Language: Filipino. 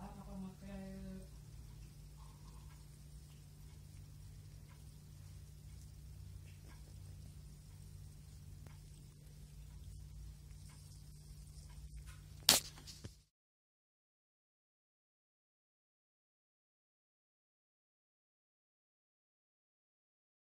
ako magkaya